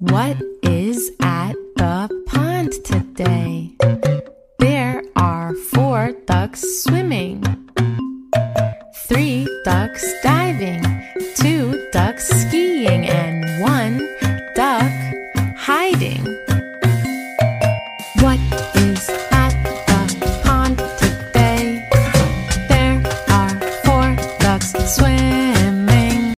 What is at the pond today? There are four ducks swimming, three ducks diving, two ducks skiing, and one duck hiding. What is at the pond today? There are four ducks swimming.